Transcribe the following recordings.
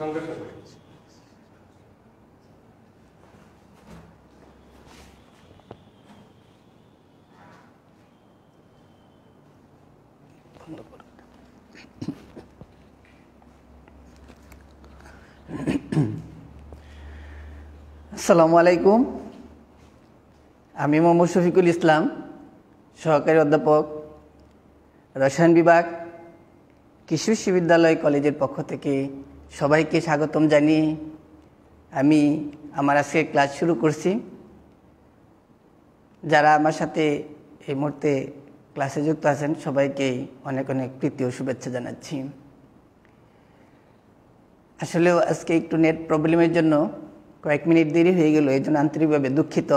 সঙ্গে আসসালামু আলাইকুম। আমি মোহাম্মদ শফিকুল ইসলাম, সহকারী অধ্যাপক, রসায়ন বিভাগ, কৃষি বিশ্ববিদ্যালয় কলেজের পক্ষ থেকে সবাইকে স্বাগতম জানিয়ে আমি আমার আজকে ক্লাস শুরু করছি। যারা আমার সাথে এই মুহূর্তে ক্লাসে যুক্ত আছেন সবাইকেই অনেক অনেক প্রীতি ও শুভেচ্ছা জানাচ্ছি। আসলেও আজকে একটু নেট প্রবলেমের জন্য কয়েক মিনিট দেরি হয়ে গেল, এই জন্য আন্তরিকভাবে দুঃখিত।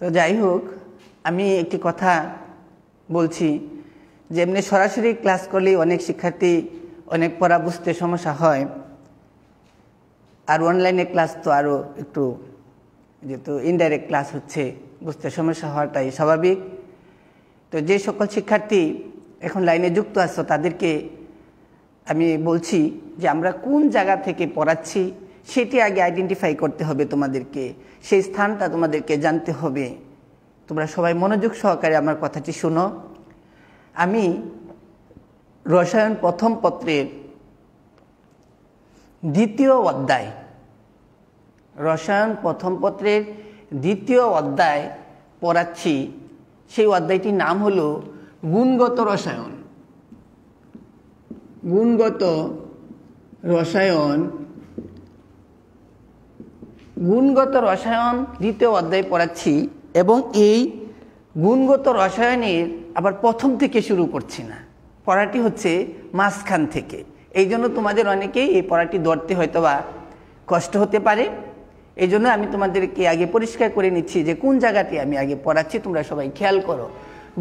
তো যাই হোক, আমি একটি কথা বলছি। যে এমনি সরাসরি ক্লাস করলেই অনেক শিক্ষার্থী অনেক পড়া বুঝতে সমস্যা হয়। আর অনলাইনে ক্লাস তো আরও একটু যেহেতু ইনডাইরেক্ট ক্লাস হচ্ছে, বুঝতে সমস্যা হওয়াটাই স্বাভাবিক। তো যে সকল শিক্ষার্থী এখন লাইনে যুক্ত আছো, তাদেরকে আমি বলছি যে আমরা কোন জায়গা থেকে পড়াচ্ছি, সেটি আগে আইডেন্টিফাই করতে হবে তোমাদেরকে। সেই স্থানটা তোমাদেরকে জানতে হবে। তোমরা সবাই মনোযোগ সহকারে আমার কথাটি শোনো। আমি রসায়ন প্রথম পত্রের দ্বিতীয় অধ্যায়, রসায়ন প্রথম পত্রের দ্বিতীয় অধ্যায় পড়াচ্ছি। সেই অধ্যায়টির নাম হলো গুণগত রসায়ন। গুণগত রসায়ন গুণগত রসায়ন দ্বিতীয় অধ্যায় পড়াচ্ছি এবং এই গুণগত রসায়নের আবার প্রথম থেকে শুরু করছি না। পড়াটি হচ্ছে মাঝখান থেকে। এই জন্য তোমাদের অনেকেই এই পড়াটি ধরতে হয়তো বা কষ্ট হতে পারে। এই জন্য আমি তোমাদেরকে আগে পরিষ্কার করে নিচ্ছি যে কোন জায়গাটি আমি আগে পড়াচ্ছি, তোমরা সবাই খেয়াল করো।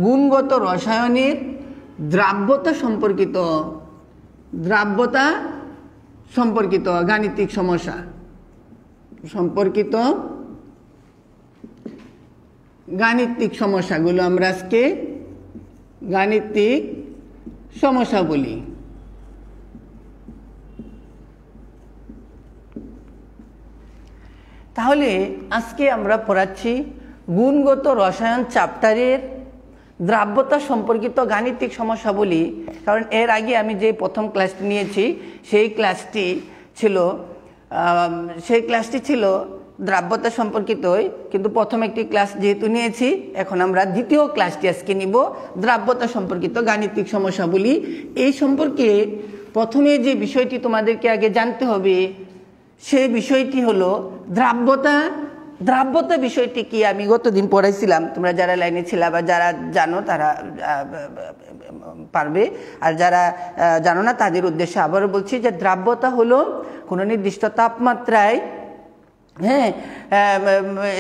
গুণগত রসায়নের দ্রাব্যতা সম্পর্কিত দ্রাব্যতা সম্পর্কিত গাণিতিক সমস্যা। সম্পর্কিত গাণিতিক সমস্যাগুলো আমরা আজকে গাণিতিক সমস্যা বলি। তাহলে আজকে আমরা পড়াচ্ছি গুণগত রসায়ন চ্যাপ্টারের দ্রাব্যতা সম্পর্কিত গাণিতিক সমস্যা বলি। কারণ এর আগে আমি যে প্রথম ক্লাসটি নিয়েছি, সেই ক্লাসটি ছিল সেই ক্লাসটি ছিল দ্রাব্যতা সম্পর্কিতই, কিন্তু প্রথম একটি ক্লাস যেহেতু নিয়েছি, এখন আমরা দ্বিতীয় ক্লাসটি আজকে নিব, দ্রাব্যতা সম্পর্কিত গাণিতিক সমস্যা বলি এই সম্পর্কে প্রথমে যে বিষয়টি তোমাদেরকে আগে জানতে হবে, সেই বিষয়টি হলো দ্রাব্যতা। দ্রাব্যতা বিষয়টি কি আমি গতদিন পড়াইছিলাম, তোমরা যারা লাইনে ছিল বা যারা জানো তারা পারবে। আর যারা জানো না তাদের উদ্দেশ্যে আবারও বলছি যে দ্রাব্যতা হলো কোনো নির্দিষ্ট তাপমাত্রায় হ্যাঁ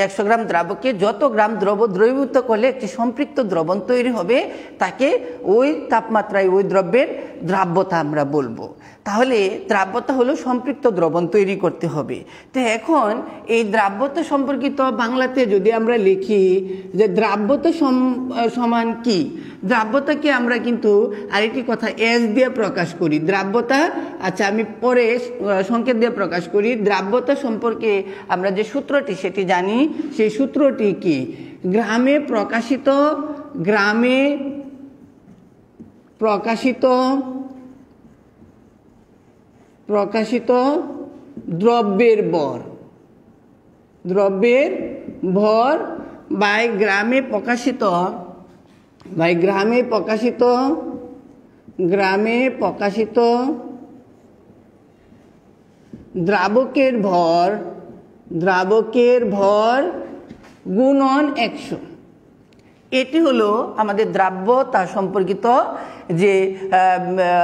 একশো গ্রাম দ্রাবকে যত গ্রাম দ্রব দ্রবীভূত করলে একটি সম্পৃক্ত দ্রবণ তৈরি হবে, তাকে ওই তাপমাত্রায় ওই দ্রব্যের দ্রাব্যতা আমরা বলব। তাহলে দ্রাব্যতা হলো সম্পৃক্ত দ্রবণ তৈরি করতে হবে। তো এখন এই দ্রাব্যতা সম্পর্কিত বাংলাতে যদি আমরা লিখি যে দ্রাব্যতা সমান কি? দ্রাব্যতাকে আমরা কিন্তু আরেকটি কথা এস দিয়ে প্রকাশ করি। দ্রাব্যতা আচ্ছা আমি পরে সংকেত দিয়ে প্রকাশ করি। দ্রাব্যতা সম্পর্কে আমরা যে সূত্রটি, সেটি জানি। সেই সূত্রটি কি? গ্রামে প্রকাশিত গ্রামে প্রকাশিত প্রকাশিত দ্রব্যের বর দ্রব্যের ভর বাই গ্রামে প্রকাশিত, বাই গ্রামে প্রকাশিত গ্রামে প্রকাশিত দ্রাবকের ভর দ্রাবকের ভর গুণন একশো। এটি হলো আমাদের দ্রাব্যতা সম্পর্কিত যে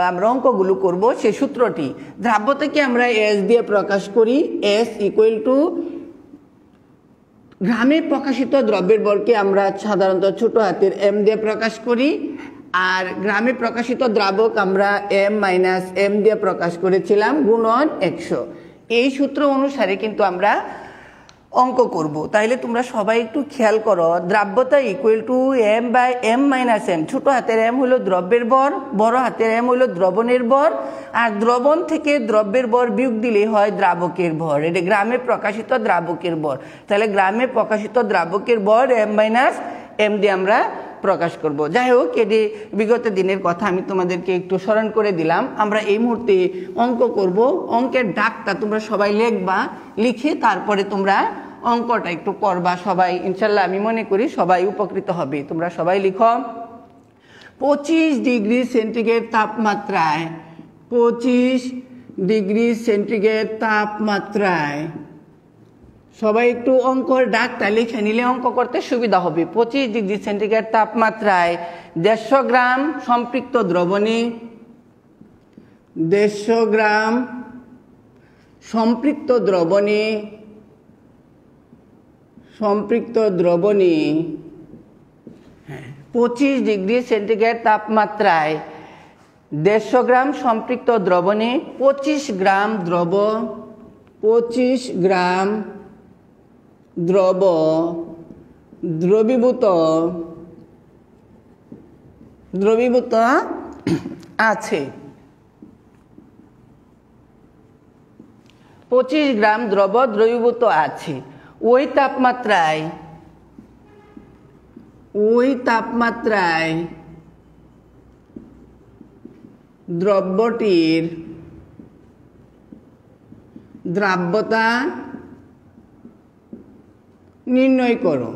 আমরা অঙ্কগুলো করব, সে সূত্রটি। দ্রাব্যতাকে আমরা এস দিয়ে প্রকাশ করি। এস ইকুয়াল টু গ্রামে প্রকাশিত দ্রব্যের বরকে আমরা সাধারণত ছোট হাতের এম দিয়ে প্রকাশ করি। আর গ্রামে প্রকাশিত দ্রাবক আমরা এম মাইনাস এম দিয়ে প্রকাশ করেছিলাম, গুণন একশো। এই সূত্র অনুসারে কিন্তু আমরা অঙ্ক করব। তাইলে তোমরা সবাই একটু খেয়াল করো, দ্রাব্যতা equal to M by M minus M ছোট হাতের এম হলো দ্রব্যের বর, বড় হাতের এম হলো দ্রবণের বর। আর দ্রবণ থেকে দ্রব্যের বর বিয়োগ দিলে হয় দ্রাবকের ভর এটা গ্রামে প্রকাশিত দ্রাবকের বর। তাহলে গ্রামে প্রকাশিত দ্রাবকের বর এম মাইনাস এম দিয়ে আমরা প্রকাশ করব। যাই হোক, এটি বিগত দিনের কথা, আমি তোমাদেরকে একটু স্মরণ করে দিলাম। আমরা এই মুহূর্তে অঙ্ক করব। অঙ্কের ডাকটা তোমরা সবাই লিখবা, লিখে তারপরে তোমরা অঙ্কটা একটু করবা সবাই, ইনশাল্লাহ আমি মনে করি সবাই উপকৃত হবে। তোমরা সবাই লিখো। পঁচিশ ডিগ্রি সেন্টিগ্রেড তাপমাত্রায়, পঁচিশ ডিগ্রি সেন্টিগ্রেড তাপমাত্রায়। সবাই একটু অঙ্কর ডাকটা লিখে নিলে অঙ্ক করতে সুবিধা হবে। পঁচিশ ডিগ্রি সেন্টিগ্রেড তাপমাত্রায় দেড়শো গ্রাম সম্পৃক্ত দ্রবণী দেড়শো গ্রাম সম্পৃক্ত দ্রবণী সম্পৃক্ত দ্রবণী। পঁচিশ ডিগ্রি সেন্টিগ্রেড তাপমাত্রায় দেড়শো গ্রাম সম্পৃক্ত দ্রবণে, পঁচিশ গ্রাম দ্রব, পঁচিশ গ্রাম দ্রব, দ্রবীভূত দ্রবীভূত আছে। পঁচিশ গ্রাম দ্রব, দ্রবীভূত আছে। ওই তাপমাত্রায় ওই তাপমাত্রায় দ্রব্যটির দ্রাব্যতা নির্ণয় করো।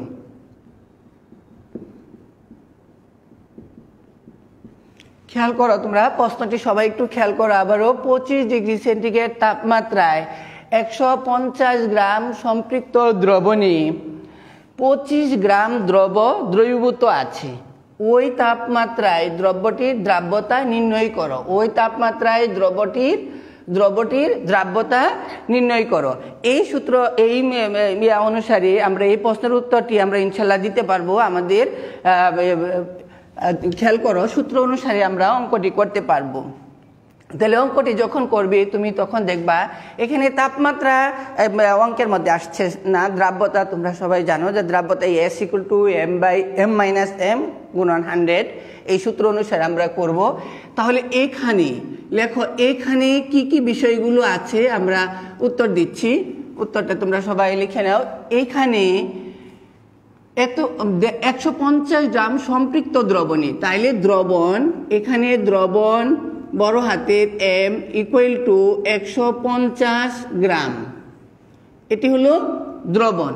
খেয়াল করো তোমরা, প্রশ্নটি সবাই একটু খেয়াল করো। আবারও পঁচিশ ডিগ্রি সেন্টিগ্রেড তাপমাত্রায় একশো পঞ্চাশ গ্রাম সম্পৃক্ত দ্রবণী, পঁচিশ গ্রাম দ্রব দ্রবীভূত আছে। ওই তাপমাত্রায় দ্রব্যটির দ্রাব্যতা নির্ণয় করো। ওই তাপমাত্রায় দ্রব্যটির দ্রব্যটির দ্রাব্যতা নির্ণয় করো। এই সূত্র, এই অনুসারে আমরা এই প্রশ্নের উত্তরটি আমরা ইনশাল্লাহ দিতে পারব। আমাদের খেয়াল করো, সূত্র অনুসারে আমরা অঙ্কটি করতে পারব। তাহলে অঙ্কটি যখন করবে, তুমি তখন দেখবা, এখানে তাপমাত্রা অঙ্কের মধ্যে আসছে না, দ্রাব্যতা তোমরা সবাই জানো যে দ্রাব্যতা S equal to M by M minus M গুণন হান্ড্রেড এই সূত্র অনুসারে আমরা করব। তাহলে এখানে, লেখো, এখানে কি কি বিষয়গুলো আছে, আমরা উত্তর দিচ্ছি। উত্তরটা তোমরা সবাই লিখে নাও। এইখানে এত একশো পঞ্চাশ গ্রাম সম্পৃক্ত দ্রবণী, তাইলে দ্রবণ, এখানে দ্রবণ বড় হাতের এম ইকুয়াল টু একশো পঞ্চাশ গ্রাম। এটি হলো দ্রবণ।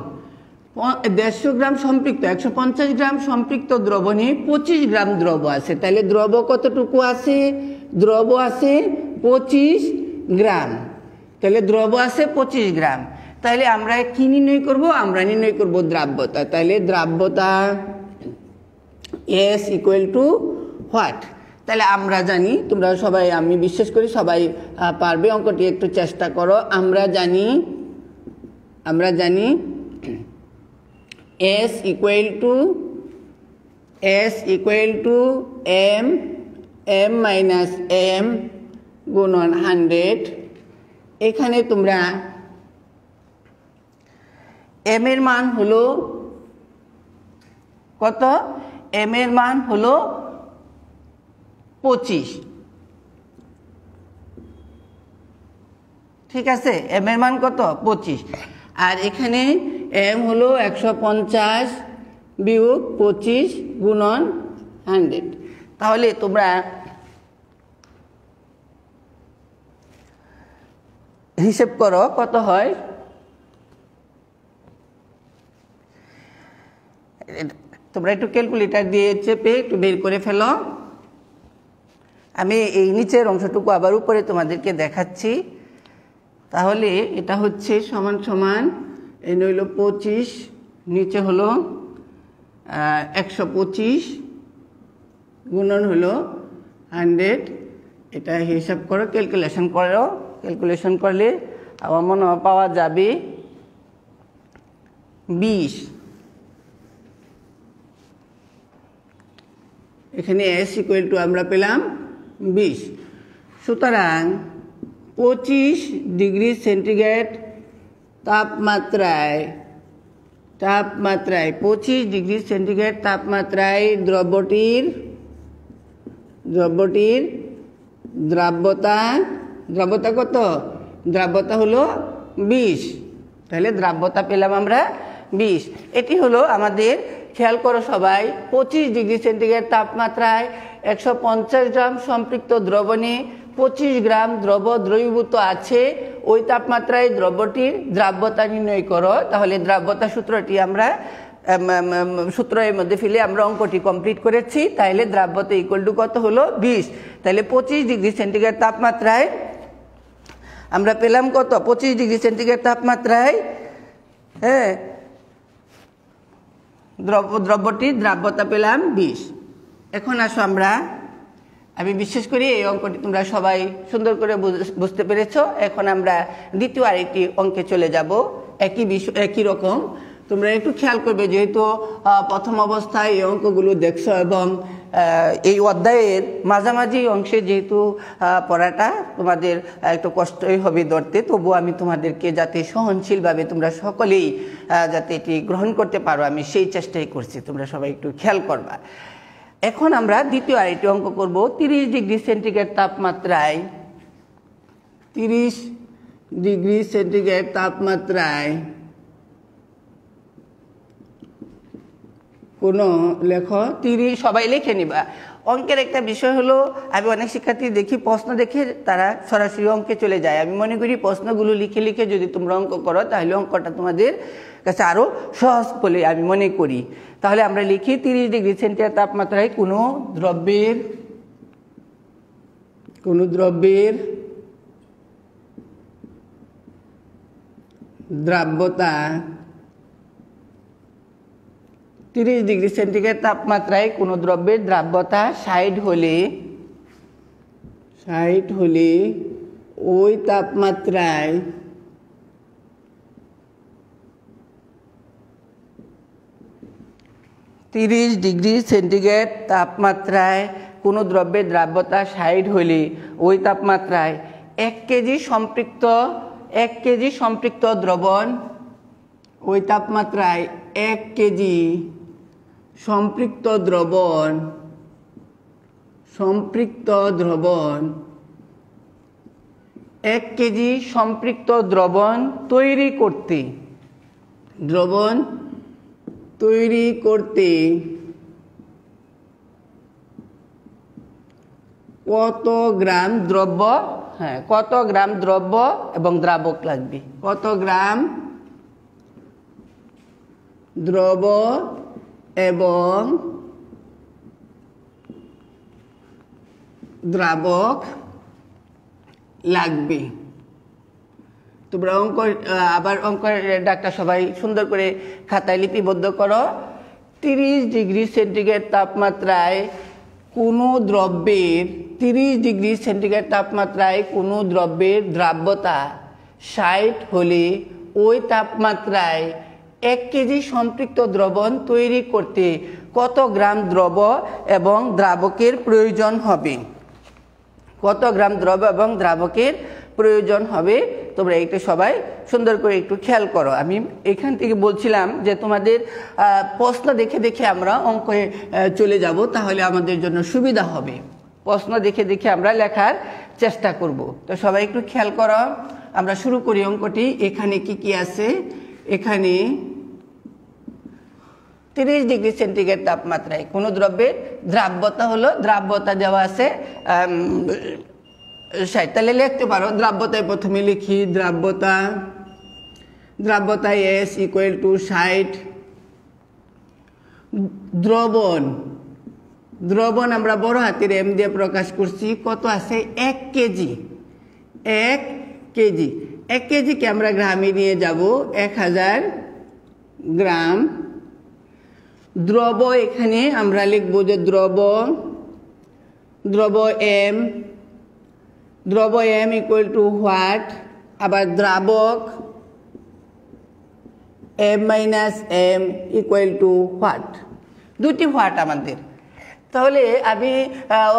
দেড়শো গ্রাম সম্পৃক্ত, একশো পঞ্চাশ গ্রাম সম্পৃক্ত দ্রবণে পঁচিশ গ্রাম দ্রব আছে। তাহলে দ্রব কতটুকু আছে? দ্রব আছে পঁচিশ গ্রাম। তাহলে দ্রব আছে পঁচিশ গ্রাম। তাহলে আমরা কি নির্ণয় করব? আমরা নির্ণয় করব দ্রাব্যতা। তাহলে দ্রাব্যতা এস ইকুয়াল টু হোয়াট তাহলে আমরা জানি, তোমরা সবাই, আমি বিশ্বাস করি সবাই পারবে। অঙ্কটি একটু চেষ্টা করো। আমরা জানি আমরা জানি S equal to S equal to M M minus M গুণন হান্ড্রেড এখানে তোমরা এম এর মান হলো কত? এম এর মান হলো পঁচিশ। ঠিক আছে? এম এর মান কত? পঁচিশ। আর এখানে এম হলো একশো পঞ্চাশ বিয়োগ পঁচিশ গুণন হান্ড্রেড। তাহলে তোমরা হিসেব করো কত হয়? তোমরা একটু ক্যালকুলেটার দিয়ে চেপে একটু বের করে ফেলো। আমি এই নিচের অংশটুকু আবার উপরে তোমাদেরকে দেখাচ্ছি। তাহলে এটা হচ্ছে সমান সমান, এই নইল পঁচিশ, নিচে হলো একশো পঁচিশ, গুণন হলো হান্ড্রেড। এটা হিসাব করো, ক্যালকুলেশন করো। ক্যালকুলেশন করলে আমার মনে পাওয়া যাবে বিশ। এখানে এস ইকুয়াল টু আমরা পেলাম বিশ। সুতরাং পঁচিশ ডিগ্রি সেন্টিগ্রেড তাপমাত্রায় তাপমাত্রায়, পঁচিশ ডিগ্রি সেন্টিগ্রেড তাপমাত্রায় দ্রব্যটির দ্রব্যটির দ্রাব্যতা দ্রাব্যতা কত? দ্রাব্যতা হলো বিশ। তাহলে দ্রাব্যতা পেলাম আমরা বিশ। এটি হলো আমাদের খেয়াল করো সবাই, পঁচিশ ডিগ্রি সেন্টিগ্রেড তাপমাত্রায় একশো পঞ্চাশ গ্রাম সম্পৃক্ত দ্রবণে পঁচিশ গ্রাম দ্রব দ্রবীভূত আছে। ওই তাপমাত্রায় দ্রব্যটির দ্রাব্যতা নির্ণয় করো। তাহলে দ্রাব্যতা সূত্রটি আমরা সূত্র এর মধ্যে ফেলে আমরা অঙ্কটি কমপ্লিট করেছি। তাহলে দ্রাব্যতা ইকুয়াল টু কত হলো? বিশ। তাহলে পঁচিশ ডিগ্রি সেন্টিগ্রেড তাপমাত্রায় আমরা পেলাম কত? পঁচিশ ডিগ্রি সেন্টিগ্রেড তাপমাত্রায় হ্যাঁ দ্রব্য দ্রব্যটির দ্রাব্যতা পেলাম বিশ। এখন আসো আমরা। আমি বিশ্বাস করি এই অঙ্কটি তোমরা সবাই সুন্দর করে বুঝ- বুঝতে পেরেছ। এখন আমরা দ্বিতীয় আরেকটি অঙ্কে চলে যাব। একই বিষয় একই রকম। তোমরা একটু খেয়াল করবে যেহেতু প্রথম অবস্থায় এই অঙ্কগুলো দেখছ এবং এই অধ্যায়ের মাঝামাঝি অংশে যেহেতু পড়াটা তোমাদের একটু কষ্টই হবে ধরতে, তবু আমি তোমাদেরকে যাতে সহনশীলভাবে তোমরা সকলেই যাতে এটি গ্রহণ করতে পারো, আমি সেই চেষ্টাই করছি, তোমরা সবাই একটু খেয়াল করবা। এখন আমরা দ্বিতীয় আরেকটি অঙ্ক করব, তিরিশ ডিগ্রি সেন্টিগ্রেড তাপমাত্রায়, তিরিশ ডিগ্রি সেন্টিগ্রেড তাপমাত্রায় কোনো লেখ তিরিশ সবাই লিখে নিবা। অঙ্কের একটা বিষয় হলো, আমি অনেক শিক্ষার্থী দেখি, প্রশ্ন দেখে তারা সরাসরি অঙ্কে চলে যায়। আমি মনে করি প্রশ্নগুলো লিখে লিখে যদি তোমরা অঙ্ক করো, তাহলে অঙ্কটা তোমাদের কাছে আরও সহজ বলে আমি মনে করি। তাহলে আমরা লিখি, তিরিশ ডিগ্রি সেন্টিগ্রেড তাপমাত্রায় কোনো দ্রব্যের কোনো দ্রব্যের দ্রাব্যতা তিরিশ ডিগ্রি সেন্টিগ্রেড তাপমাত্রায় কোনো দ্রব্যের দ্রাব্যতা ষাট হলে ষাট হলে ওই তাপমাত্রায় তিরিশ ডিগ্রি সেন্টিগ্রেড তাপমাত্রায় কোনো দ্রব্যের দ্রাব্যতা ষাট হলে ওই তাপমাত্রায় এক কেজি সম্পৃক্ত, এক কেজি সম্পৃক্ত দ্রবণ ওই তাপমাত্রায় এক কেজি সম্পৃক্ত দ্রবণ সম্পৃক্ত দ্রবণ, এক কেজি সম্পৃক্ত দ্রবণ তৈরি করতে, দ্রবণ তৈরি করতে কত গ্রাম দ্রব্য হ্যাঁ কত গ্রাম দ্রব্য এবং দ্রাবক লাগবে? কত গ্রাম দ্রব এবং দ্রাবক লাগবে তোমরা অঙ্ক আবার অঙ্কের ডাকটা সবাই সুন্দর করে খাতায় লিপিবদ্ধ করো। তিরিশ ডিগ্রি সেন্টিগ্রেড তাপমাত্রায় কোনো দ্রব্যের, তিরিশ ডিগ্রি সেন্টিগ্রেড তাপমাত্রায় কোনো দ্রব্যের দ্রাব্যতা ষাট হলে ওই তাপমাত্রায় এক কেজি সম্পৃক্ত দ্রবণ তৈরি করতে কত গ্রাম দ্রব এবং দ্রাবকের প্রয়োজন হবে? কত গ্রাম দ্রব্য এবং দ্রাবকের প্রয়োজন হবে? তোমরা একটু সবাই সুন্দর করে একটু খেয়াল করো। আমি এখান থেকে বলছিলাম যে তোমাদের প্রশ্ন দেখে দেখে আমরা অঙ্কে চলে যাব, তাহলে আমাদের জন্য সুবিধা হবে। প্রশ্ন দেখে দেখে আমরা লেখার চেষ্টা করব। তো সবাই একটু খেয়াল করো। আমরা শুরু করি অঙ্কটি। এখানে কি কি আছে? এখানে তিরিশ ডিগ্রি সেন্টিগ্রেড তাপমাত্রায়। কোনো দ্রব্যের দ্রাব্যতা হলো, দ্রাব্যতা দেওয়া আছে তাহলে লিখতে পারো, দ্রাব্যতায় প্রথমে লিখি, দ্রাব্যতা দ্রাব্যতা এস ইকুয়াল টু ষাট। দ্রবণ দ্রবণ আমরা বড় হাতের এম দিয়ে প্রকাশ করছি, কত আছে? এক কেজি। এক কেজি। এক কেজিকে আমরা গ্রামে নিয়ে যাব? এক হাজার গ্রাম। দ্রব এখানে আমরা লিখব যে দ্রব দ্রব এম দ্রব এম ইকুয়াল টু হোয়াট আবার দ্রাবক M minus M equal to what দুটি হোয়াট আমাদের। তাহলে আমি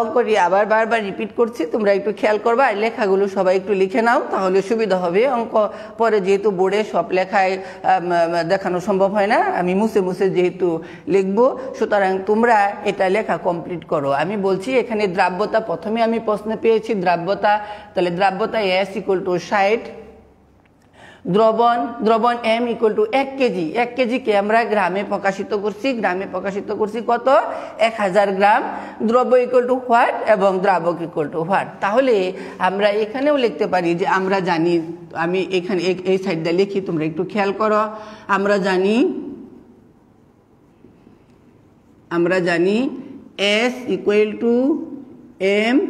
অঙ্কটি আবার বারবার রিপিট করছি, তোমরা একটু খেয়াল করবা, আর লেখাগুলো সবাই একটু লিখে নাও, তাহলে সুবিধা হবে। অঙ্ক পরে যেহেতু বোর্ডে সব লেখায় দেখানো সম্ভব হয় না, আমি মুছে মুছে যেহেতু লিখব, সুতরাং তোমরা এটা লেখা কমপ্লিট করো। আমি বলছি, এখানে দ্রাব্যতা, প্রথমে আমি প্রশ্নে পেয়েছি দ্রাব্যতা, তাহলে দ্রাব্যতা এস ইকুয়াল টু ষাট দ্রবণ দ্রবণ এম ইকুয়াল টু এক কেজি। এক কেজিকে আমরা গ্রামে প্রকাশিত করছি। গ্রামে প্রকাশিত করছি কত? এক হাজার গ্রাম। দ্রব্য ইকুয়াল টু হোয়াট এবং দ্রাবক ইকুয়াল টু হোয়াট তাহলে আমরা এখানেও লিখতে পারি যে আমরা জানি, আমি এখানে এই- সাইডটা লিখি, তোমরা একটু খেয়াল করো। আমরা জানি আমরা জানি S equal to M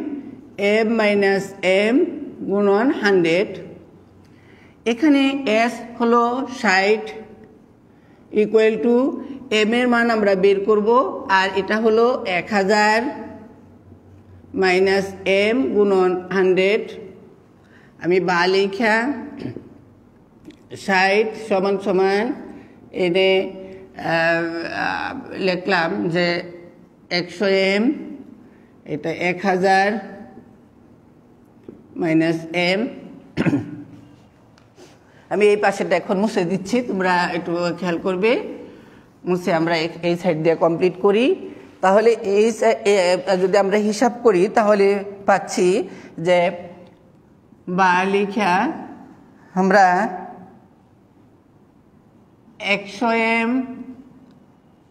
M minus M গুণন হান্ড্রেড এখানে এস হলো ষাট ইকুয়াল টু এম এর মান আমরা বের করব, আর এটা হলো এক হাজার মাইনাস এম গুণন হান্ড্রেড আমি বা লেখা ষাট সমান সমান এনে লিখলাম যে একশো এম এটা এক হাজার মাইনাস এম আমি এই পাশেটা এখন মুছে দিচ্ছি, তোমরা একটু খেয়াল করবে। মুছে আমরা এই সাইড দিয়ে কমপ্লিট করি। তাহলে এই যদি আমরা হিসাব করি, তাহলে পাচ্ছি যে বা লেখা আমরা একশো এম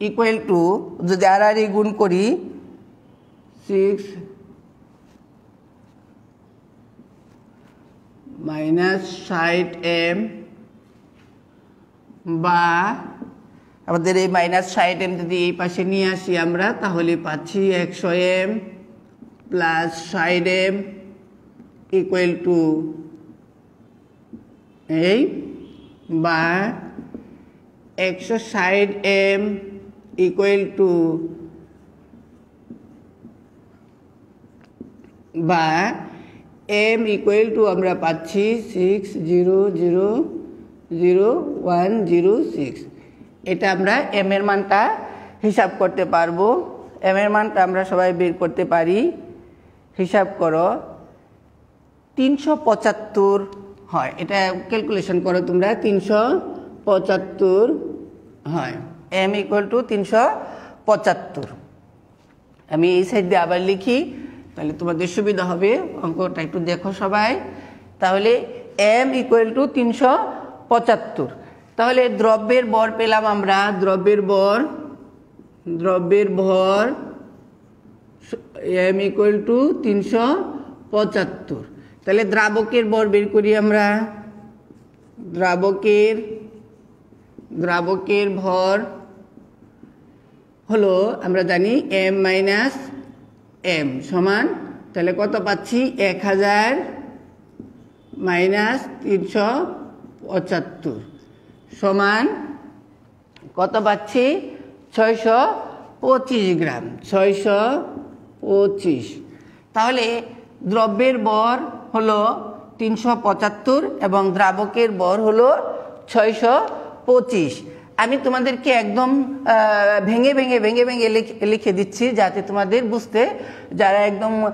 ইকুয়াল টু যদি আর আর গুণ করি সিক্স মাইনাস ষাট এম বা আমাদের এই মাইনাস ষাট এম যদি এই পাশে নিয়ে আসি আমরা, তাহলে পাচ্ছি একশো এম প্লাস ষাট এম ইকুয়াল টু এই বা একশো ষাট এম ইকুয়াল টু বা এম ইকুয়াল টু আমরা পাচ্ছি six zero zero zero one zero six এটা আমরা এম এর মানটা হিসাব করতে পারব। এম এর মানটা আমরা সবাই বের করতে পারি। হিসাব করো, তিনশো পঁচাত্তর হয়। এটা ক্যালকুলেশন করো তোমরা, তিনশো পঁচাত্তর হয়। এম ইকুয়াল টু তিনশো পঁচাত্তর। আমি এই সাইড দিয়ে আবার লিখি। তাহলে তোমাদের সুবিধা হবে। অঙ্কটা একটু দেখো সবাই। তাহলে এম ইকুয়াল টু তিনশো পঁচাত্তর। তাহলে দ্রব্যের বর পেলাম আমরা। দ্রব্যের বর, দ্রব্যের ভর এম ইকুয়াল টু তিনশো পঁচাত্তর। তাহলে দ্রাবকের বর বের করি আমরা। দ্রাবকের দ্রাবকের ভর হলো, আমরা জানি এম মাইনাস এম সমান, তাহলে কত পাচ্ছি? এক হাজার মাইনাস তিনশো পঁচাত্তর সমান কত পাচ্ছি? ছয়শো পঁচিশ গ্রাম, ছয়শো পঁচিশ। তাহলে দ্রব্যের বর হলো তিনশো পঁচাত্তর এবং দ্রাবকের বর হলো ছয়শো পঁচিশ। আমি তোমাদেরকে একদম ভেঙে ভেঙে ভেঙে ভেঙে লিখ- দিচ্ছি যাতে তোমাদের বুঝতে, যারা একদম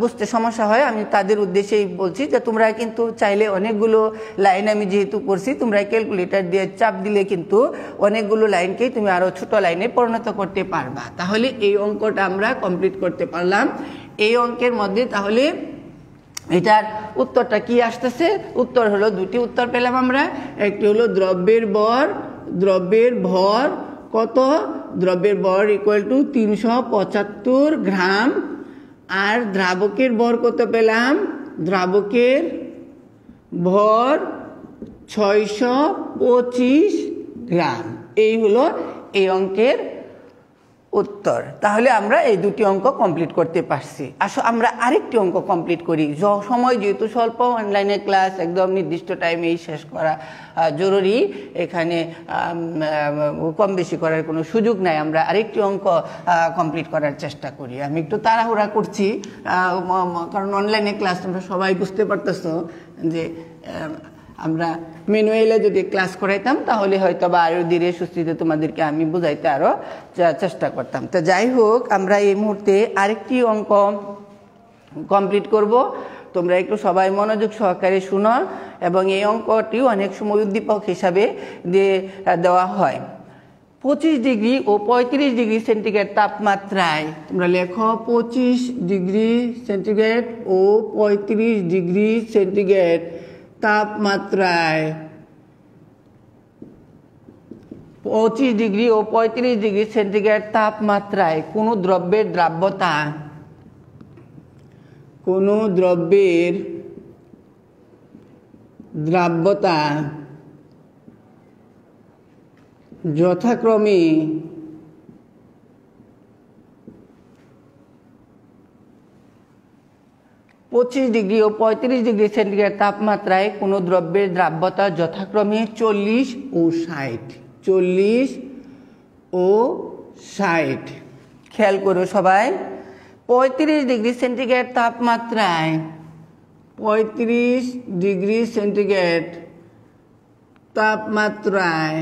বুঝতে সমস্যা হয়, আমি তাদের উদ্দেশ্যেই বলছি যে তোমরা কিন্তু চাইলে অনেকগুলো লাইন আমি যেহেতু করছি, তোমরা ক্যালকুলেটর দিয়ে চাপ দিলে কিন্তু অনেকগুলো লাইনকেই তুমি আরও ছোট লাইনে পরিণত করতে পারবা। তাহলে এই অঙ্কটা আমরা কমপ্লিট করতে পারলাম। এই অঙ্কের মধ্যে তাহলে এটার উত্তরটা কি আসতেছে? উত্তর হলো দুটি উত্তর পেলাম আমরা। একটি হলো দ্রব্যের বর দ্রব্যের ভর কত? দ্রব্যের ভর ইকুয়াল টু তিনশো পঁচাত্তর গ্রাম। আর দ্রাবকের ভর কত পেলাম? দ্রাবকের ভর ছয়শো পঁচিশ গ্রাম। এই হলো এই অঙ্কের উত্তর। তাহলে আমরা এই দুটি অঙ্ক কমপ্লিট করতে পারছি। আসো, আমরা আরেকটি অঙ্ক কমপ্লিট করি। সময় যেহেতু স্বল্প অনলাইনে ক্লাস একদম নির্দিষ্ট টাইমেই শেষ করা জরুরি। এখানে কম বেশি করার কোনো সুযোগ নাই। আমরা আরেকটি অঙ্ক কমপ্লিট করার চেষ্টা করি। আমি একটু তাড়াহুড়া করছি। কারণ অনলাইনে ক্লাস তোমরা সবাই বুঝতে পারতেছো যে আমরা ম্যানুয়ালে যদি ক্লাস করাইতাম, তাহলে হয়তো বা আরও ধীরে সুস্থিতে তোমাদেরকে আমি বুঝাইতে আরও চেষ্টা করতাম। তো যাই হোক, আমরা এই মুহূর্তে আরেকটি অঙ্ক কমপ্লিট করব। তোমরা একটু সবাই মনোযোগ সহকারে শুনো এবং এই অঙ্কটি অনেক সময় উদ্দীপক হিসাবে দিয়ে দেওয়া হয়। পঁচিশ ডিগ্রি ও পঁয়ত্রিশ ডিগ্রি সেন্টিগ্রেড তাপমাত্রায়, তোমরা লেখো পঁচিশ ডিগ্রি সেন্টিগ্রেড ও পঁয়ত্রিশ ডিগ্রি সেন্টিগ্রেড। তাপমাত্রায় পঁচিশ ডিগ্রি ও পঁয়ত্রিশ ডিগ্রি সেন্টিগ্রেড তাপমাত্রায় কোনো দ্রব্যের দ্রাব্যতা। কোনো দ্রব্যের দ্রাব্যতা যথাক্রমে পঁচিশ ডিগ্রি ও পঁয়ত্রিশ ডিগ্রি সেন্টিগ্রেড তাপমাত্রায় কোনো দ্রব্যের দ্রাব্যতা যথাক্রমে চল্লিশ ও ষাট। চল্লিশ ও ষাট। খেয়াল করো সবাই। পঁয়ত্রিশ ডিগ্রি সেন্টিগ্রেড তাপমাত্রায় পঁয়ত্রিশ ডিগ্রি সেন্টিগ্রেড তাপমাত্রায়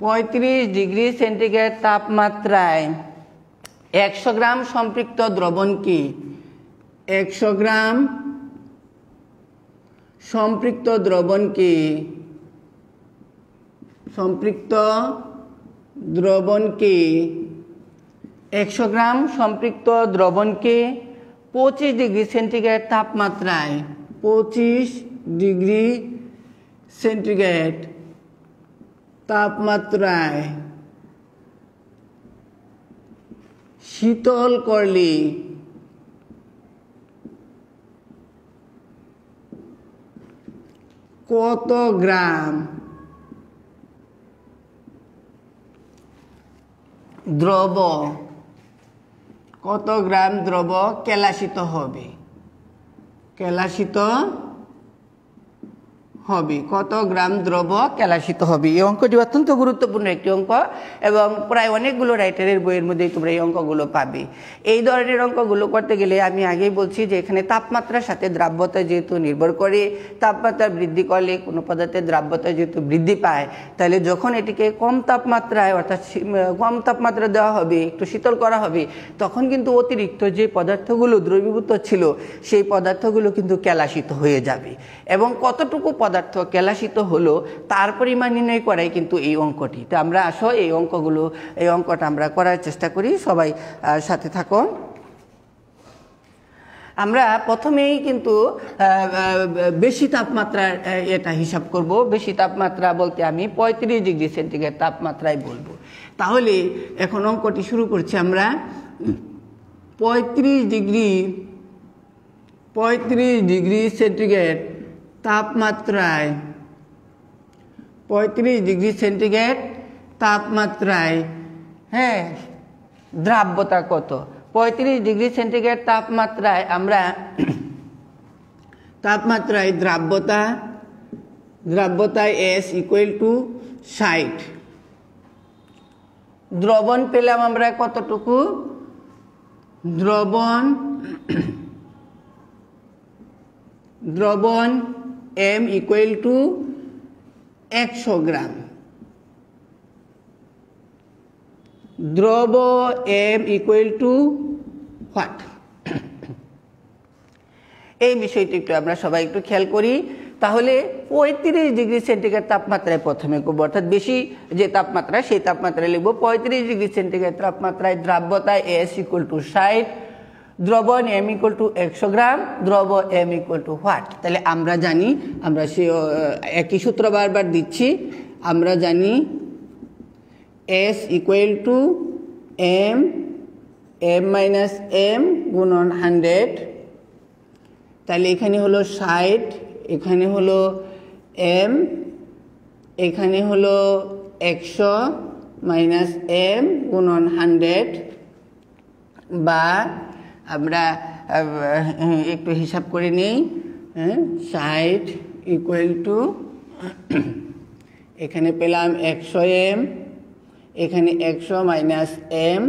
পঁয়ত্রিশ ডিগ্রি সেন্টিগ্রেড তাপমাত্রায় একশো গ্রাম সম্পৃক্ত দ্রবণ দ্রবণকে একশো গ্রাম সম্পৃক্ত দ্রবণকে সম্পৃক্ত দ্রবণকে একশো গ্রাম সম্পৃক্ত দ্রবণকে পঁচিশ ডিগ্রি সেন্টিগ্রেড তাপমাত্রায়, পঁচিশ ডিগ্রি সেন্টিগ্রেড তাপমাত্রায় শীতল করলে কত গ্রাম? দ্রব। কত গ্রাম দ্রব? কেলাসিত হবে। কেলাসিত হবে। কত গ্রাম দ্রব কেলাসিত হবে। এই অঙ্কটি অত্যন্ত গুরুত্বপূর্ণ একটি অঙ্ক এবং প্রায় অনেকগুলো রাইটারের বইয়ের মধ্যেই তোমরা এই অঙ্কগুলো পাবে। এই ধরনের অঙ্কগুলো করতে গেলে আমি আগেই বলছি যে এখানে তাপমাত্রার সাথে দ্রাব্যতা যেহেতু নির্ভর করে, তাপমাত্রা বৃদ্ধি করলে কোনো পদার্থের দ্রাব্যতা যেহেতু বৃদ্ধি পায়, তাহলে যখন এটিকে কম তাপমাত্রায় অর্থাৎ কম তাপমাত্রা দেওয়া হবে, একটু শীতল করা হবে, তখন কিন্তু অতিরিক্ত যে পদার্থগুলো দ্রবীভূত ছিল, সেই পদার্থগুলো কিন্তু কেলাসিত হয়ে যাবে। এবং কতটুকু পদার্থ কেলাসিত হলো, তার পরিমাণ নির্ণয় করাই কিন্তু এই অঙ্কটি। তো আমরা আসো, এই অঙ্কগুলো, এই অঙ্কটা আমরা করার চেষ্টা করি। সবাই সাথে থাকো। আমরা প্রথমেই কিন্তু বেশি তাপমাত্রার এটা হিসাব করব। বেশি তাপমাত্রা বলতে আমি পঁয়ত্রিশ ডিগ্রি সেন্টিগ্রেড তাপমাত্রায় বলব। তাহলে এখন অঙ্কটি শুরু করছি আমরা। পঁয়ত্রিশ ডিগ্রি পঁয়ত্রিশ ডিগ্রি সেন্টিগ্রেড তাপমাত্রায়। পঁয়ত্রিশ ডিগ্রি সেন্টিগ্রেড তাপমাত্রায়। হ্যাঁ দ্রাব্যতা কত? পঁয়ত্রিশ ডিগ্রি সেন্টিগ্রেড তাপমাত্রায় আমরা তাপমাত্রায় দ্রাব্যতা, দ্রাব্যতায় এস ইকুয়াল টু ষাট। দ্রবণ পেলাম আমরা কতটুকু? দ্রবণ দ্রবণ এম ইকুয়াল টু একশো গ্রাম। দ্রব এম ইকুয়াল টু হোয়াট এই বিষয়টি একটু আমরা সবাই একটু খেয়াল করি। তাহলে পঁয়ত্রিশ ডিগ্রি সেন্টিগ্রেড তাপমাত্রায় প্রথমে করব, অর্থাৎ বেশি যে তাপমাত্রা, সেই তাপমাত্রায় লিখব পঁয়ত্রিশ ডিগ্রি সেন্টিগ্রেড তাপমাত্রায় দ্রাব্যতায় এস ইকুয়াল টু ষাট দ্রবণ এম ইকুয়াল টু একশো গ্রাম দ্রব এম ইকুয়াল টু হোয়াট তাহলে আমরা জানি, আমরা সে একই সূত্র বারবার দিচ্ছি, আমরা জানি S equal to M M minus M গুণন হান্ড্রেড তাহলে এখানে হলো ষাট, এখানে হলো এম এখানে হলো একশো মাইনাস এম গুণন হান্ড্রেড বা আমরা একটু হিসাব করে নিই ষাট ইকুয়াল টু এখানে পেলাম একশো এম এখানে একশো মাইনাস এম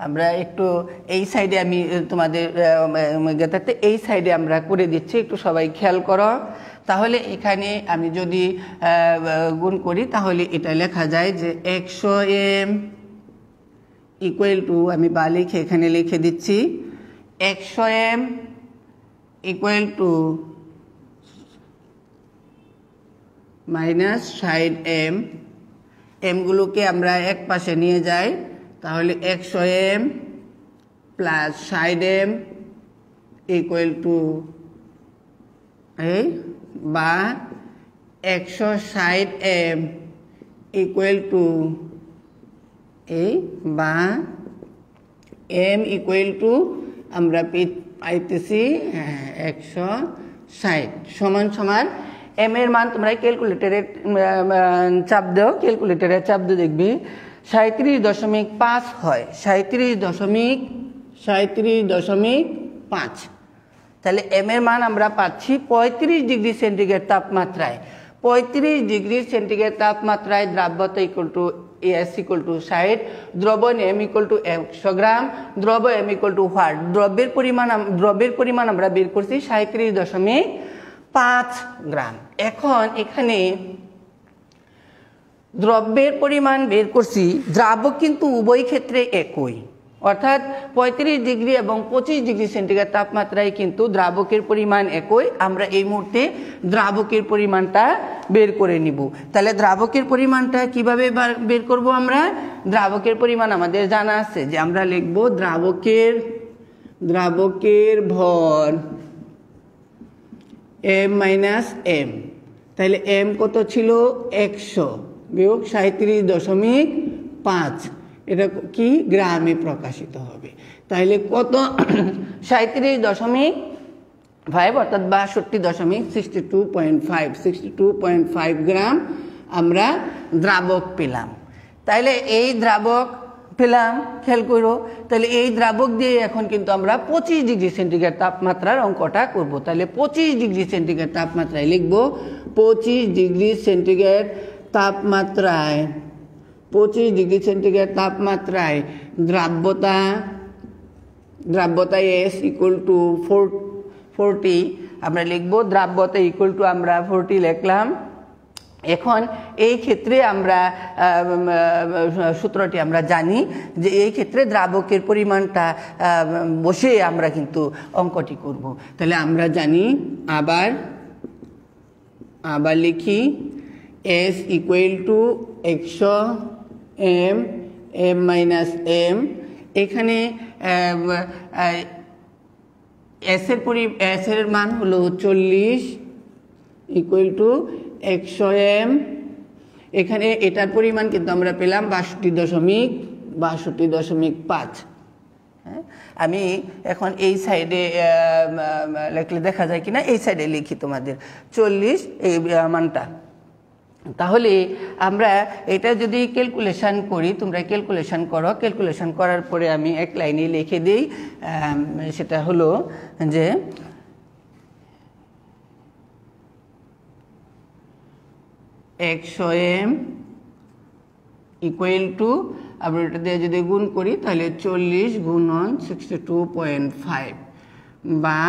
আমরা একটু এই সাইডে আমি তোমাদের গেতাতে এই সাইডে আমরা করে দিচ্ছি, একটু সবাই খেয়াল করো। তাহলে এখানে আমি যদি গুণ করি, তাহলে এটা লেখা যায় যে একশো এম ইকুয়াল টু আমি বা লিখে এখানে লিখে দিচ্ছি। একশো এম ইকুয়াল টু মাইনাস ষাট এম এমগুলোকে আমরা এক পাশে নিয়ে যাই। তাহলে একশো এম প্লাস ষাট এম ইকুয়াল টু এই বা একশো ষাট এম ইকুয়াল টু এই বা, এম ইকুয়াল টু আমরা পাইতেছি একশো ষাট, সমান সমান, এম এর মান তোমরা ক্যালকুলেটারে চাপ দাও ক্যালকুলেটারে চাপ দিয়ে দেখবি সাঁত্রিশ দশমিক পাঁচ হয় সাঁত্রিশ দশমিক সাঁত্রিশ দশমিক পাঁচ। তাহলে এম এর মান আমরা পাচ্ছি পঁয়ত্রিশ ডিগ্রি সেন্টিগ্রেড তাপমাত্রায়। পঁয়ত্রিশ ডিগ্রি সেন্টিগ্রেড তাপমাত্রায় দ্রাব্যতা equal to S equal to ষাট দ্রবণ এম ইকুয়াল টু একশো গ্রাম দ্রব এম ইকুয়াল টু হোয়াট দ্রব্যের পরিমাণ দ্রব্যের পরিমাণ আমরা বের করছি সাঁত্রিশ দশমিক পাঁচ গ্রাম। এখন এখানে দ্রব্যের পরিমাণ বের করছি, দ্রাবক কিন্তু উভয় ক্ষেত্রে একই। অর্থাৎ পঁয়ত্রিশ ডিগ্রি এবং পঁচিশ ডিগ্রি সেন্টিগ্রেড তাপমাত্রায় কিন্তু দ্রাবকের পরিমাণ একই। আমরা এই মুহূর্তে দ্রাবকের পরিমাণটা বের করে নিব। তাহলে দ্রাবকের পরিমাণটা কীভাবে বের করব আমরা? দ্রাবকের পরিমাণ আমাদের জানা আছে যে আমরা লিখব দ্রাবকের দ্রাবকের ভর এম মাইনাস এম তাহলে এম কত ছিল? একশো। বিয়োগ সাঁত্রিশ দশমিক পাঁচ। এটা কি? গ্রামে প্রকাশিত হবে। তাহলে কত? সাঁত্রিশ দশমিক ফাইভ অর্থাৎ বাষট্টি দশমিক sixty two point five sixty two point five gram আমরা দ্রাবক পেলাম। তাইলে এই দ্রাবক পেলাম, খেয়াল করো। তাহলে এই দ্রাবক দিয়ে এখন কিন্তু আমরা পঁচিশ ডিগ্রি সেন্টিগ্রেড তাপমাত্রার অঙ্কটা করব। তাহলে পঁচিশ ডিগ্রি সেন্টিগ্রেড তাপমাত্রায় লিখব পঁচিশ ডিগ্রি সেন্টিগ্রেড তাপমাত্রায় পঁচিশ ডিগ্রি সেন্টিগ্রেড তাপমাত্রায় দ্রাব্যতা দ্রাব্যতা S equal to four forty আমরা লিখব, দ্রাব্যতা ইকুয়াল টু আমরা ফোরটি লিখলাম। এখন এই ক্ষেত্রে আমরা সূত্রটি আমরা জানি যে এই ক্ষেত্রে দ্রাবকের পরিমাণটা বসে আমরা কিন্তু অঙ্কটি করব। তাহলে আমরা জানি, আবার আবার লিখি এস ইকুয়াল টু একশো এম এম মাইনাস এম এখানে এসের পরি এসের মান হলো চল্লিশ ইকুয়াল টু একশো এম এখানে এটার পরিমাণ কিন্তু আমরা পেলাম বাষট্টি দশমিক বাষট্টি দশমিক পাঁচ। হ্যাঁ আমি এখন এই সাইডে লেখলে দেখা যায় কিনা? এই সাইডে লিখি তোমাদের। চল্লিশ, এই মানটা। তাহলে আমরা এটা যদি ক্যালকুলেশন করি, তোমরা ক্যালকুলেশন করো। ক্যালকুলেশন করার পরে আমি এক লাইনে লিখে দিই। সেটা হলো যে একশো এম ইকুয়াল টু আমরা এটা দিয়ে যদি গুণ করি, তাহলে চল্লিশ গুণ গুণন সিক্সটি টু পয়েন্ট ফাইভ বা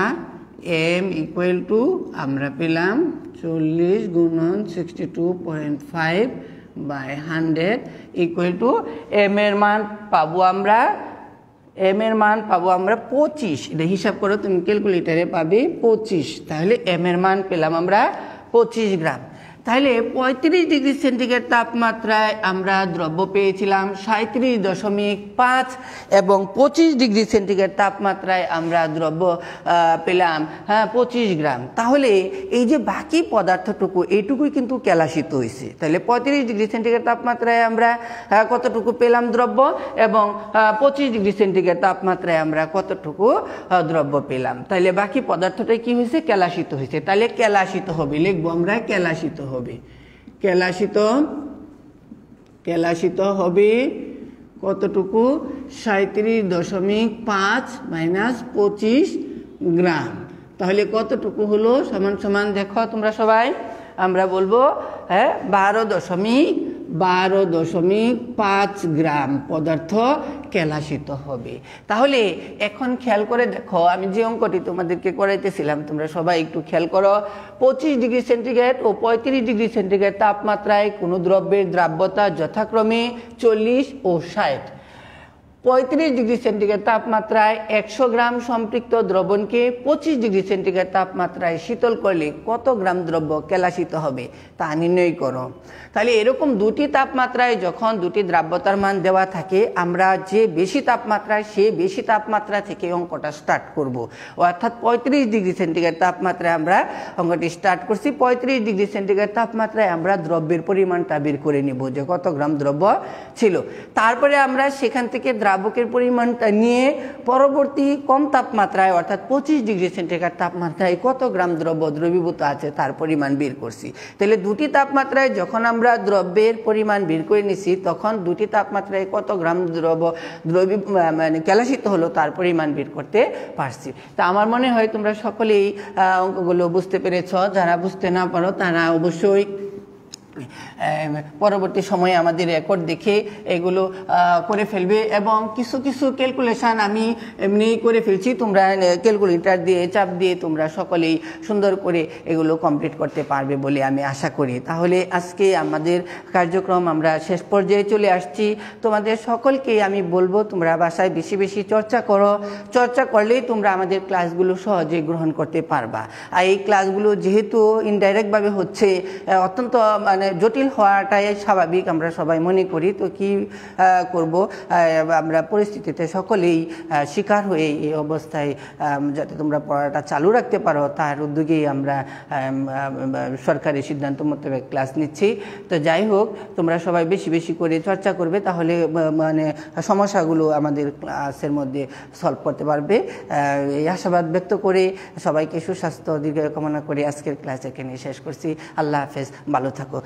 এম ইকুয়াল টু আমরা পেলাম চল্লিশ গুণন sixty two point five by hundred equal to M এর মান পাবো আমরা এম এর মান পাবো আমরা পঁচিশ। এটা হিসাব করো, তুমি ক্যালকুলেটারে পাবে পঁচিশ। তাহলে এম এর মান পেলাম আমরা পঁচিশ গ্রাম। তাহলে পঁয়ত্রিশ ডিগ্রি সেন্টিগ্রেড তাপমাত্রায় আমরা দ্রব্য পেয়েছিলাম সাঁত্রিশ দশমিক পাঁচ এবং পঁচিশ ডিগ্রি সেন্টিগ্রেড তাপমাত্রায় আমরা দ্রব্য পেলাম হ্যাঁ পঁচিশ গ্রাম। তাহলে এই যে বাকি পদার্থটুকু, এইটুকুই কিন্তু ক্যালাসিত হয়েছে তাহলে পঁয়ত্রিশ ডিগ্রি সেন্টিগ্রেড তাপমাত্রায় আমরা কতটুকু পেলাম দ্রব্য এবং পঁচিশ ডিগ্রি সেন্টিগ্রেড তাপমাত্রায় আমরা কতটুকু দ্রব্য পেলাম। তাহলে বাকি পদার্থটাই কি হয়েছে ক্যালাসিত হয়েছে তাহলে ক্যালাসিত হবে, লিখব আমরা ক্যালাসিত হবে। ক্যালাসিত কেলাসিত হবে কতটুকু? সাঁত্রিশ দশমিক পাঁচ মাইনাস পঁচিশ গ্রাম। তাহলে কতটুকু হলো? সমান সমান দেখো তোমরা সবাই। আমরা বলব হ্যাঁ বারো দশমিক বারো দশমিক পাঁচ গ্রাম পদার্থ কেলাসিত হবে। তাহলে এখন খেয়াল করে দেখো, আমি যে অঙ্কটি তোমাদেরকে করাইতেছিলাম, তোমরা সবাই একটু খেয়াল করো, পঁচিশ ডিগ্রি সেন্টিগ্রেড ও পঁয়ত্রিশ ডিগ্রি সেন্টিগ্রেড তাপমাত্রায় কোনো দ্রব্যের দ্রাব্যতা যথাক্রমে চল্লিশ ও ষাট। পঁয়ত্রিশ ডিগ্রি সেন্টিগ্রেড তাপমাত্রায় একশো গ্রাম সম্পৃক্ত দ্রবণকে পঁচিশ ডিগ্রি সেন্টিগ্রেড তাপমাত্রায় শীতল করলে কত গ্রাম দ্রব্য কেলাসিত হবে তা নির্ণয় করো। তাহলে এরকম দুটি তাপমাত্রায় যখন দুটি দ্রাব্যতার মান দেওয়া থাকে, আমরা যে বেশি তাপমাত্রায় সে বেশি তাপমাত্রা থেকে অঙ্কটা স্টার্ট করব। অর্থাৎ পঁয়ত্রিশ ডিগ্রি সেন্টিগ্রেড তাপমাত্রায় আমরা অঙ্কটি স্টার্ট করছি, পঁয়ত্রিশ ডিগ্রি সেন্টিগ্রেড তাপমাত্রায় আমরা দ্রব্যের পরিমাণটা বের করে নিব যে কত গ্রাম দ্রব্য ছিল। তারপরে আমরা সেখান থেকে দ্রাবকের পরিমাণটা নিয়ে পরবর্তী কম তাপমাত্রায়, অর্থাৎ পঁচিশ ডিগ্রি সেন্টিগ্রেড তাপমাত্রায় কত গ্রাম দ্রব্য দ্রবীভূত আছে তার পরিমাণ বের করছি। তাহলে দুটি তাপমাত্রায় যখন আমরা দ্রব্যের পরিমাণ বের করে নিছি, তখন দুটি তাপমাত্রায় কত গ্রাম দ্রব্য দ্রবী মানে ক্যালাসিত হলো তার পরিমাণ বের করতে পারছি। তা আমার মনে হয় তোমরা সকলেই অঙ্কগুলো বুঝতে পেরেছ। যারা বুঝতে না পারো, তারা অবশ্যই পরবর্তী সময়ে আমাদের রেকর্ড দেখে এগুলো করে ফেলবে এবং কিছু কিছু ক্যালকুলেশান আমি এমনি করে ফেলছি। তোমরা ক্যালকুলেটার দিয়ে, চাপ দিয়ে তোমরা সকলেই সুন্দর করে এগুলো কমপ্লিট করতে পারবে বলে আমি আশা করি। তাহলে আজকে আমাদের কার্যক্রম আমরা শেষ পর্যায়ে চলে আসছি। তোমাদের সকলকে আমি বলব, তোমরা বাসায় বেশি বেশি চর্চা করো। চর্চা করলেই তোমরা আমাদের ক্লাসগুলো সহজে গ্রহণ করতে পারবা। আর এই ক্লাসগুলো যেহেতু ইনডাইরেক্টভাবে হচ্ছে অত্যন্ত মানে জটিল হওয়াটাই স্বাভাবিক আমরা সবাই মনে করি। তো কি করব? আমরা পরিস্থিতিতে সকলেই শিকার হয়ে এই অবস্থায় যাতে তোমরা পড়াটা চালু রাখতে পারো তার উদ্যোগেই আমরা আম, আম, সরকারি সিদ্ধান্ত মোতাবেক ক্লাস নিচ্ছি। তো যাই হোক তোমরা সবাই বেশি বেশি করে চর্চা করবে তাহলে মানে সমস্যাগুলো আমাদের ক্লাসের মধ্যে সলভ করতে পারবে। এই আশাবাদ ব্যক্ত করে সবাইকে সুস্বাস্থ্য দীর্ঘ কামনা করে আজকের ক্লাস এখানে শেষ করছি। আল্লাহ হাফেজ ভালো থাকো